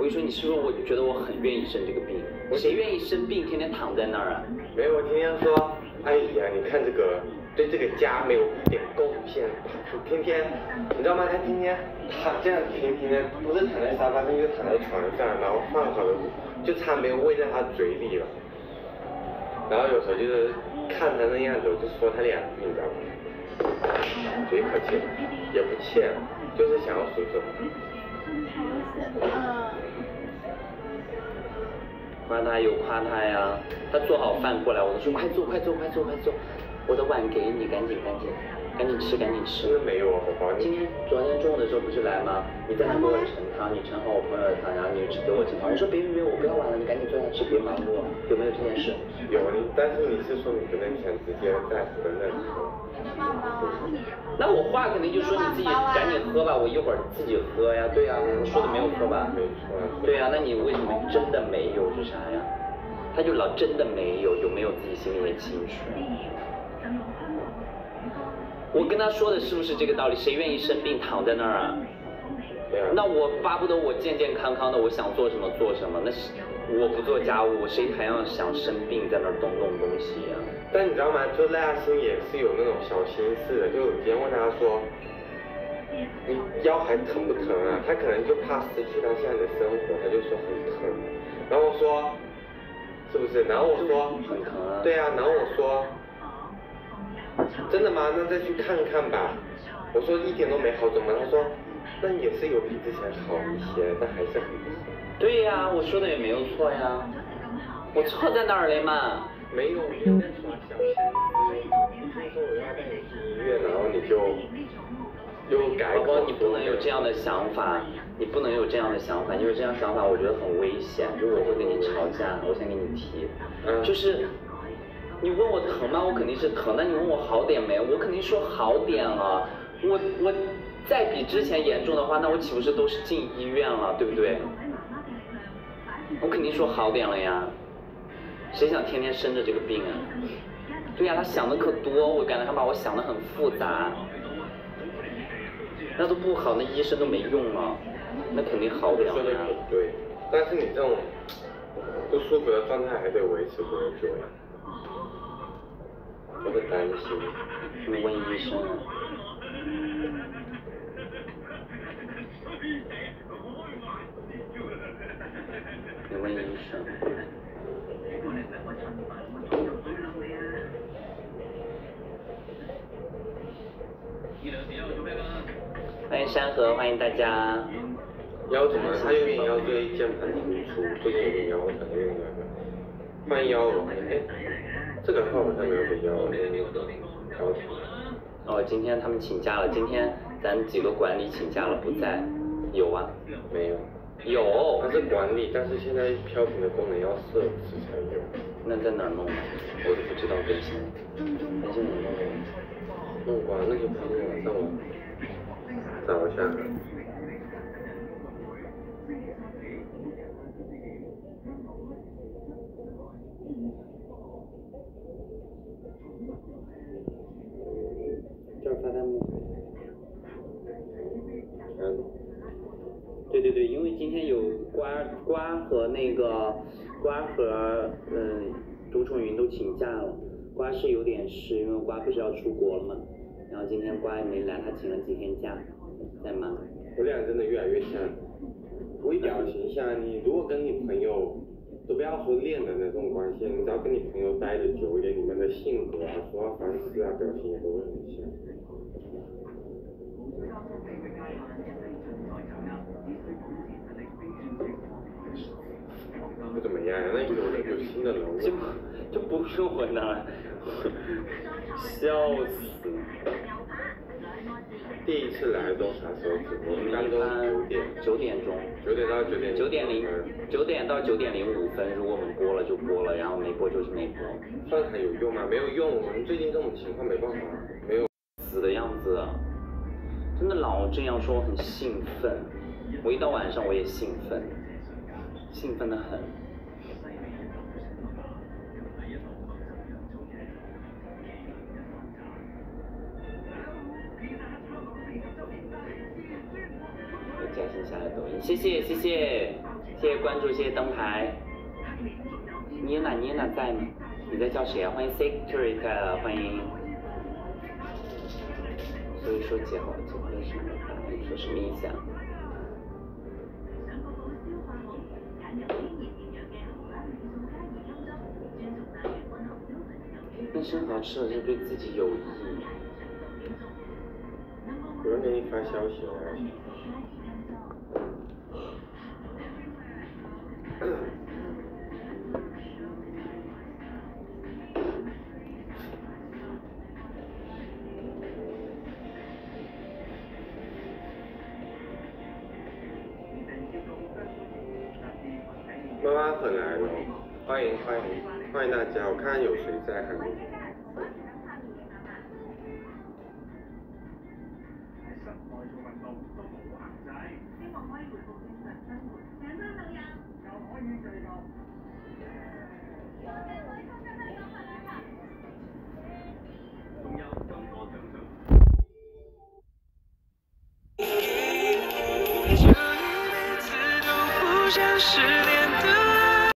我跟你说，你是不是我觉得我很愿意生这个病？谁愿意生病，天天躺在那儿啊？没有，我天天说，哎呀，你看这个对这个家没有一点贡献，天天，你知道吗？他天天他这样平平的，不是躺在沙发上，就是躺在床上，然后放好了，就差没有喂在他嘴里了。然后有时候就是看他那样子，我就说他两句，你知道吗？嘴可欠，也不欠，就是想要说说。夸他有夸他呀，他做好饭过来，我都说快坐快坐快坐快坐，我的碗给你，赶紧赶紧。赶紧吃，赶紧吃。真的没有啊，宝宝。今天昨天中午的时候不是来吗？你在那给我盛汤，你盛好我朋友的汤，然后你只给我盛汤。我说别别别，我不要碗了，你赶紧坐下吃，别忙活。有没有这件事？有你，但是你是说你不能想直接在喝那喝。那我话肯定就说你自己赶紧喝吧，我一会儿自己喝呀。对呀，我说的没有错吧？没错。对呀，那你为什么真的没有是啥呀？他就老真的没有，有没有自己心里也清楚。我跟他说的是不是这个道理？谁愿意生病躺在那儿啊？那我巴不得我健健康康的，我想做什么做什么。那是我不做家务，谁还要想生病在那儿动弄东西呀？但你知道吗？就赖亚欣也是有那种小心思的。就我今天问他说，你腰还疼不疼啊？他可能就怕失去他现在的生活，他就说很疼。然后我说，是不是？然后我说很疼啊。对啊，然后我说。真的吗？那再去看看吧。我说一点都没好，怎么？他说，那也是有比之前好一些，但还是很不好。对呀，我说的也没有错呀。我错在哪儿了嘛？没有，你在耍小心思。你听说我要带你去医院，然后你就又改宝宝，你不能有这样的想法，你不能有这样的想法，你有这样想法我觉得很危险，就我会跟你吵架。我先给你提，就是。你问我疼吗？我肯定是疼。那你问我好点没？我肯定说好点了。我我再比之前严重的话，那我岂不是都是进医院了，对不对？我肯定说好点了呀。谁想天天生着这个病啊？对呀，他想的可多，我感觉他把我想的很复杂。那都不好，那医生都没用了，那肯定好不了呀。对，但是你这种不舒服的状态还得维持多久呀？我会担心，去问医生。你问医生。欢迎山河，欢迎大家。腰怎么？他有点腰椎间盘突出，最近有点腰疼，有点那个。换腰了，哎。这个号好像没有被要调停。哦，今天他们请假了，今天咱几个管理请假了，不在。有啊？没有。有。他是管理，但是现在飘屏的功能要设置才有。那在哪弄？我都不知道更新。更新哪弄？弄完了就可以了，上网找一下。这儿发弹幕。嗯。对对对，因为今天有瓜瓜和那个瓜和嗯独宠云都请假了，瓜是有点事，因为瓜不是要出国了嘛，然后今天瓜也没来，他请了几天假，在忙。我俩真的越来越像，微表情像你，如果跟你朋友。都不要说恋的那种关系，你只要跟你朋友待的久一点，你们的性格啊、说话方式啊、表情也都会很像。不怎么样，那有有新的楼就就不用回来了，笑死。第一次来都啥时候直播？一般都九点。九点钟。九点到九点。九点零。九点到九点零五分，如果我们播了就播了，然后没播就是没播。算还有用吗？没有用，我们最近这种情况没办法，没有。死的样子，真的老这样说，很兴奋。我一到晚上我也兴奋，兴奋的很。加新下来抖音，谢谢谢谢谢谢关注，谢谢灯牌。妮娜，妮娜在吗？你在叫谁啊？欢迎 Secret，欢迎。所以说结婚结婚什么？你说什么意思啊？那生蚝吃了就对自己有益。有人给你发消息了。妈妈很来了，欢迎欢迎欢迎大家，我看有谁在还没。这